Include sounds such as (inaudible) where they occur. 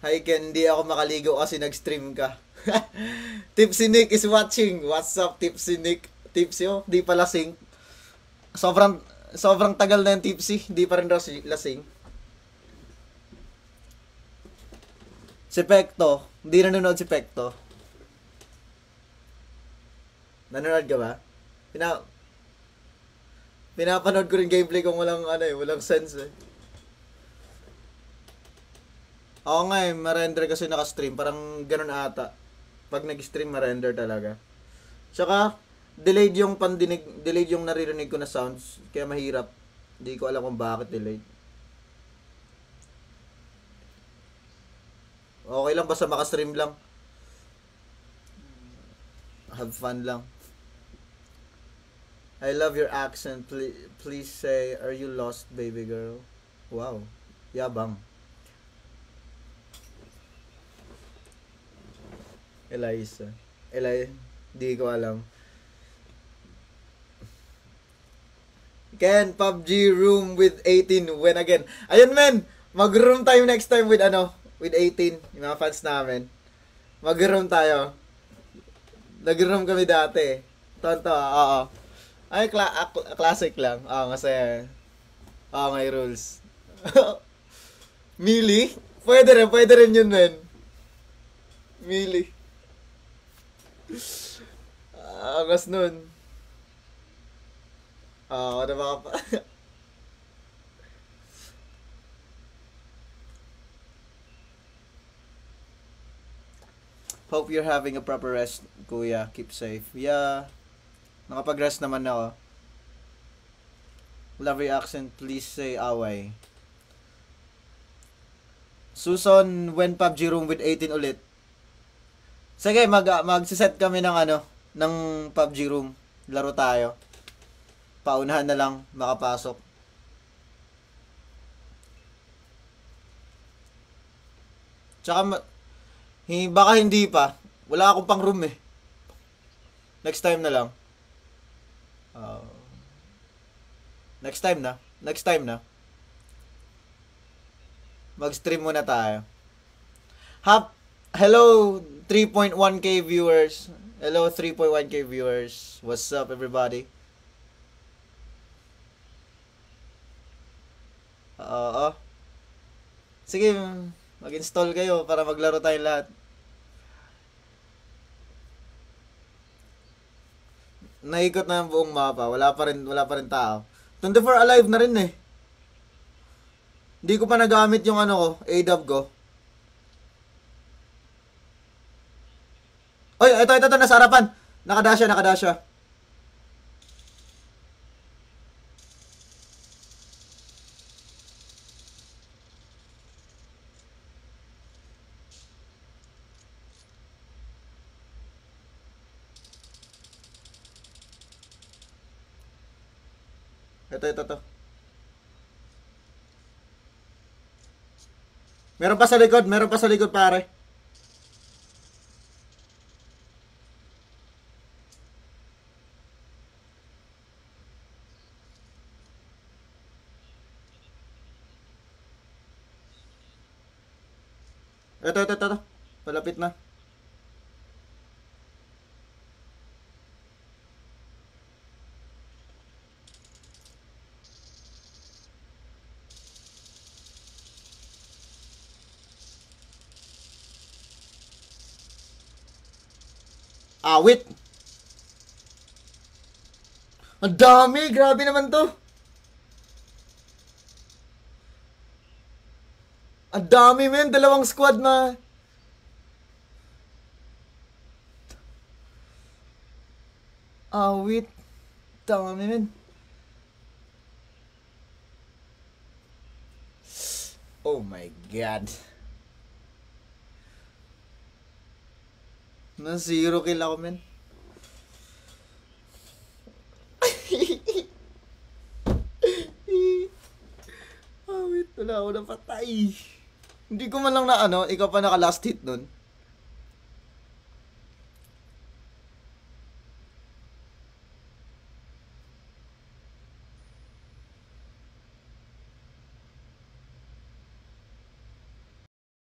Hi Ken, hindi ako makaligo kasi nag-stream ka. (laughs) Tipsy Nick is watching. What's up, Tipsy Nick? Tipsy oh, di pa lasing. Sobrang sobrang tagal na yung Tipsy, di pa rin lasing. Si Pekto, hindi nanonood si Pekto. Nanonood ka ba? Pina Pinapanood ko rin gameplay kung walang ano eh, walang sense eh. Oo nga eh, ma-render kasi naka-stream. Parang ganun ata. Pag nag-stream, ma-render talaga. Tsaka, delayed yung pandinig, delayed yung naririnig ko na sounds. Kaya mahirap. Hindi ko alam kung bakit delayed. Okay lang, basta maka-stream lang. Have fun lang. I love your accent. Please, please say, are you lost, baby girl? Wow. Yabang. Eliza. Eli, di ko alam. Ken, PUBG room with 18 when again. Ayun men, mag-room tayo next time with ano, with 18, yung mga fans namin. Mag-room tayo. Nag-room kami dati. Tonto, oo. Ay, cla- ah, cl- classic lang. Oo, masaya. Oo, may rules. (laughs) Mili? Pwede rin, pwede rin yun, men. Mili. Angas nun. Ah, ano ba pa? (laughs) Hope you're having a proper rest, kuya. Keep safe. Yeah. Nakapag-rest naman ako. Love your accent. Please say away. Susan, when PUBG room with 18 ulit. Sige, mag magsiset kami ng ano, ng PUBG room. Laro tayo. Paunahan na lang makapasok. Tsaka, hi- baka hindi pa. Wala akong pang room eh. Next time na lang. Uh, next time na. Next time na. Mag-stream muna tayo. Hap, hello 3.1k viewers. Hello 3.1k viewers. What's up everybody? Oo. Sige, mag-install kayo para maglaro tayo lahat. Naikot na ang buong mapa. Wala pa rin, wala pa rin tao. 24 alive na rin eh. Hindi ko pa nagamit yung ano ko, ADAB ko. Oy, ito, ito, ito, nasa harapan. Nakadasya, nakadasya. Ito, ito, ito. Meron pa sa likod, meron pa sa likod pare. Ito, ito, ito, ito. Palapit na. Awit. Ang dami, grabe naman to. Ang dami men, dalawang squad na. Awit. Dami men. Oh my god. Na zero kill ako men. (laughs) Awit, wala ako na patay. Hindi ko man lang na ano, ikaw pa naka last hit nun.